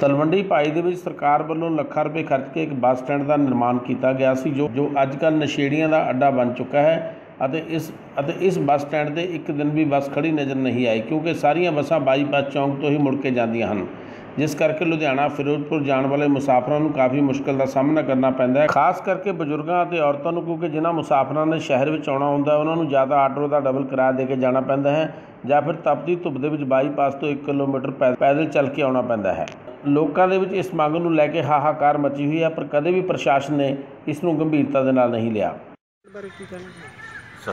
ਤਲਵੰਡੀ ਭਾਈ ਦੇ ਵਿੱਚ ਸਰਕਾਰ ਵੱਲੋਂ ਲੱਖਾਂ ਰੁਪਏ ਖਰਚ ਕੇ ਇੱਕ ਬੱਸ ਸਟੈਂਡ ਦਾ ਨਿਰਮਾਣ ਕੀਤਾ ਗਿਆ ਸੀ, ਜੋ ਜੋ ਅੱਜ ਕੱਲ੍ਹ ਨਸ਼ੇੜੀਆਂ ਦਾ ਅੱਡਾ ਬਣ ਚੁੱਕਾ ਹੈ ਅਤੇ ਇਸ ਅਤੇ ਇਸ ਬੱਸ ਸਟੈਂਡ ਤੇ ਇੱਕ ਦਿਨ ਵੀ ਬੱਸ ਖੜੀ ਨਜ਼ਰ ਨਹੀਂ ਆਈ, ਕਿਉਂਕਿ ਸਾਰੀਆਂ ਬੱਸਾਂ ਬਾਈਪਾਸ ਚੌਂਕ ਤੋਂ ਹੀ ਮੁੜ ਕੇ ਜਾਂਦੀਆਂ ਹਨ। ਜਿਸ ਕਰਕੇ ਲੁਧਿਆਣਾ, ਫਿਰੋਜ਼ਪੁਰ ਜਾਣ ਵਾਲੇ ਮੁਸਾਫਰਾਂ ਨੂੰ ਕਾਫੀ ਮੁਸ਼ਕਲ ਦਾ ਸਾਹਮਣਾ ਕਰਨਾ ਪੈਂਦਾ ਹੈ। ਖਾਸ ਕਰਕੇ ਬਜ਼ੁਰਗਾਂ ਅਤੇ ਔਰਤਾਂ ਨੂੰ, ਕਿਉਂਕਿ ਜਿਨ੍ਹਾਂ ਮੁਸਾਫਰਾਂ ਨੇ ਸ਼ਹਿਰ ਵਿੱਚ ਆਉਣਾ ਹੁੰਦਾ ਉਹਨਾਂ ਨੂੰ ਜ਼ਿਆਦਾ ਆਟੋ ਦਾ ਡਬਲ ਕਿਰਾਇਆ ਦੇ ਕੇ ਜਾਣਾ ਪੈਂਦਾ ਹੈ ਜਾਂ ਫਿਰ ਤਪਦੀ ਧੁੱਪ ਦੇ ਵਿੱਚ ਬਾਈਪਾਸ ਤੋਂ 1 ਕਿਲੋਮੀਟਰ ਪੈ- ਪੈਦਲ ਚੱਲ ਕੇ ਆਉਣਾ ਪੈਂਦਾ ਹੈ। ਲੋਕਾਂ ਦੇ ਵਿੱਚ ਇਸ ਮੰਗ ਨੂੰ ਲੈ ਕੇ ਹਾਹਾਕਾਰ ਮਚੀ ਹੋਈ ਹੈ ਪਰ ਕਦੇ ਵੀ ਪ੍ਰਸ਼ਾਸਨ ਨੇ ਇਸ ਨੂੰ ਗੰਭੀਰਤਾ ਦੇ ਨਾਲ ਨਹੀਂ ਲਿਆ। ਸਤਿ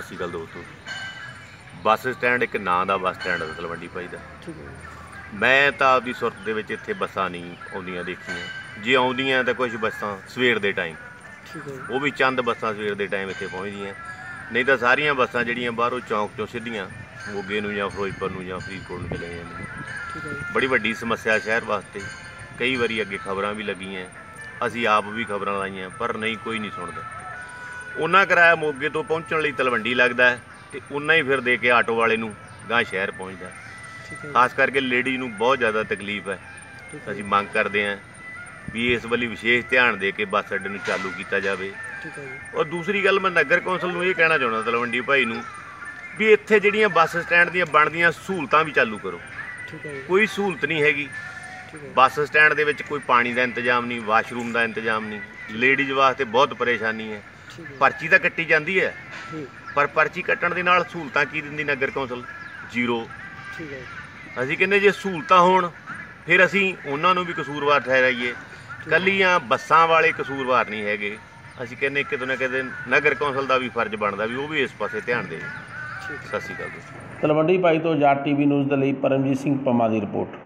ਸ਼੍ਰੀ ਅਕਾਲ ਦੋਸਤੋ। ਬੱਸ ਸਟੈਂਡ ਇੱਕ ਨਾਂ ਦਾ ਬੱਸ ਸਟੈਂਡ ਹੈ ਤਲਵੰਡੀ ਭਾਈ ਦਾ। ਠੀਕ ਹੈ ਮੈਂ ਤਾਂ ਆਪਦੀ ਸੁਰਤ ਦੇ ਵਿੱਚ ਇੱਥੇ ਬੱਸਾਂ ਨਹੀਂ ਆਉਂਦੀਆਂ ਦੇਖੀਆਂ। ਜੇ ਆਉਂਦੀਆਂ ਤਾਂ ਕੁਝ ਬੱਸਾਂ ਸਵੇਰ ਦੇ ਟਾਈਮ। ਠੀਕ ਹੈ ਉਹ ਵੀ ਚੰਦ ਬੱਸਾਂ ਸਵੇਰ ਦੇ ਟਾਈਮ ਇੱਥੇ ਪਹੁੰਚਦੀਆਂ। ਨਹੀਂ ਤਾਂ ਸਾਰੀਆਂ ਬੱਸਾਂ ਜਿਹੜੀਆਂ ਬਾਹਰੋਂ ਚੌਂਕ ਚੋਂ ਸਿੱਧੀਆਂ ਮੋਗੇ ਨੂੰ ਜਾਂ ਫਿਰੋਜ਼ਪੁਰ ਨੂੰ ਜਾਂ ਫਰੀਦਕੋਟ ਨੂੰ ਚਲੇ ਠੀਕ ਹੈ ਬੜੀ ਵੱਡੀ ਸਮੱਸਿਆ ਸ਼ਹਿਰ ਵਾਸਤੇ। ਕਈ ਵਾਰੀ ਅੱਗੇ ਖਬਰਾਂ ਵੀ ਲੱਗੀਆਂ। ਅਸੀਂ ਆਪ ਵੀ ਖਬਰਾਂ ਲਾਈਆਂ ਪਰ ਨਹੀਂ ਕੋਈ ਨਹੀਂ ਸੁਣਦਾ। ਉਹਨਾਂ ਕਿਰਾਇਆ ਮੋਗੇ ਤੋਂ ਪਹੁੰਚਣ ਲਈ ਤਲਵੰਡੀ ਲੱਗਦਾ ਹੈ ਤੇ ਉਹਨਾਂ ਹੀ ਫਿਰ ਦੇ ਕੇ ਆਟੋ ਵਾਲੇ ਨੂੰ ਗਾਂ ਸ਼ਹਿਰ ਪਹੁੰਚਦਾ ਹੈ। ਠੀਕ ਹੈ ਖਾਸ ਕਰਕੇ ਲੇਡੀ ਨੂੰ ਬਹੁਤ ਜ਼ਿਆਦਾ ਤਕਲੀਫ ਹੈ। ਠੀਕ ਹੈ ਅਸੀਂ ਮੰਗ ਕਰਦੇ ਹਾਂ ਵੀ ਇਸ ਵੱਲ ਵਿਸ਼ੇਸ਼ ਧਿਆਨ ਦੇ ਕੇ ਬੱਸ ਅੱਡੇ ਨੂੰ ਚਾਲੂ ਕੀਤਾ ਜਾਵੇ। ਠੀਕ ਹੈ ਜੀ। ਔਰ ਦੂਸਰੀ ਗੱਲ ਮੈਂ ਨਗਰ ਕੌਂਸਲ ਨੂੰ ਇਹ ਕਹਿਣਾ ਚਾਹੁੰਦਾ ਤਲਵੰਡੀ ਭਾਈ ਨੂੰ ਵੀ ਇੱਥੇ ਜਿਹੜੀਆਂ ਬੱਸ ਸਟੈਂਡ ਦੀਆਂ ਬਣਦੀਆਂ ਸਹੂਲਤਾਂ ਵੀ ਚਾਲੂ ਕਰੋ। ਠੀਕ ਹੈ ਜੀ। ਕੋਈ ਸਹੂਲਤ ਨਹੀਂ ਹੈਗੀ। ਬੱਸ ਸਟੈਂਡ ਦੇ ਵਿੱਚ ਕੋਈ ਪਾਣੀ ਦਾ ਇੰਤਜ਼ਾਮ ਨਹੀਂ ਵਾਸ਼ਰੂਮ ਦਾ ਇੰਤਜ਼ਾਮ ਨਹੀਂ। ਲੇਡੀਜ਼ ਵਾਸਤੇ ਬਹੁਤ ਪਰੇਸ਼ਾਨੀ ਹੈ। ਪਰਚੀ ਤਾਂ ਕੱਟੀ ਜਾਂਦੀ ਹੈ। ਪਰ ਪਰਚੀ ਕੱਟਣ ਦੇ ਨਾਲ ਸਹੂਲਤਾਂ ਕੀ ਦਿੰਦੀ ਨਗਰ ਕੌਂਸਲ? ਜ਼ੀਰੋ। ਠੀਕ ਹੈ ਅਸੀਂ ਕਹਿੰਦੇ ਜੇ ਸਹੂਲਤਾਂ ਹੋਣ ਫਿਰ ਅਸੀਂ ਉਹਨਾਂ ਨੂੰ ਵੀ ਕਸੂਰਵਾਰ ਠਹਿਰਾਈਏ। ਕੱਲੀਆਂ ਬੱਸਾਂ ਵਾਲੇ ਕਸੂਰਵਾਰ ਨਹੀਂ ਹੈਗੇ। ਅਸੀਂ ਕਹਿੰਦੇ ਕਿਤੇ ਨਾ ਕਿਤੇ ਨਗਰ ਕੌਂਸਲ ਦਾ ਵੀ ਫਰਜ਼ ਬਣਦਾ ਵੀ ਉਹ ਵੀ ਇਸ ਪਾਸੇ ਧਿਆਨ ਦੇਵੇ। ਸਤਿ ਸ਼੍ਰੀ ਅਕਾਲ ਤਲਵੰਡੀ ਭਾਈ ਤੋਂ ਜਾਟ ਟੀਵੀ ਨਿਊਜ਼ ਦੇ ਲਈ ਪਰਮਜੀਤ ਸਿੰਘ ਪੰਮਾ ਦੀ ਰਿਪੋਰਟ।